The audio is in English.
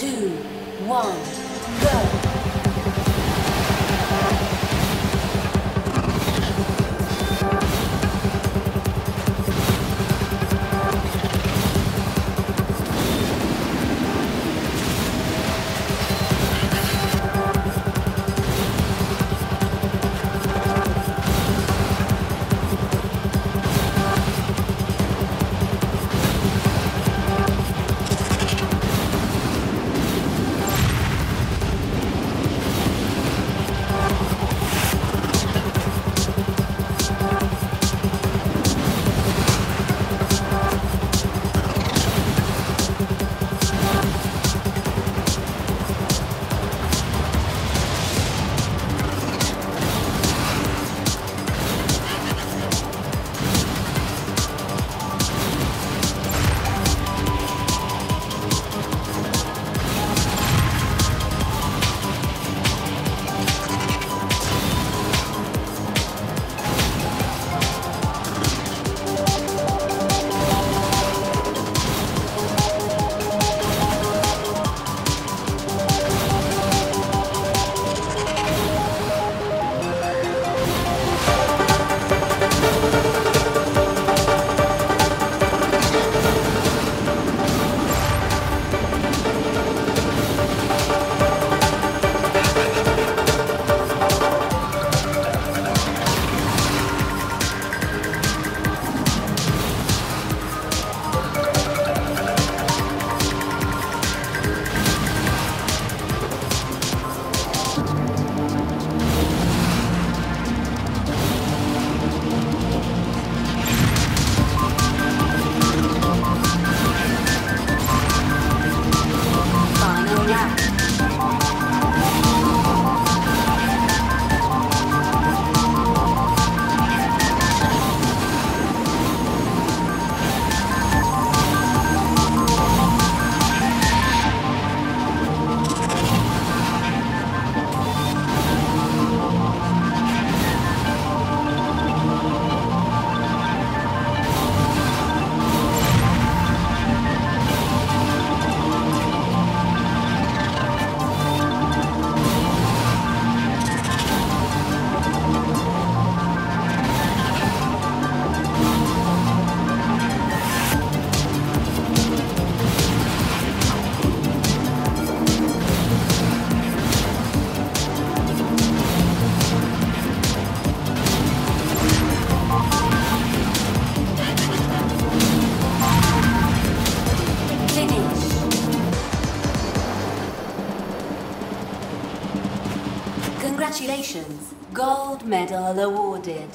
two, one, Congratulations. Gold medal awarded.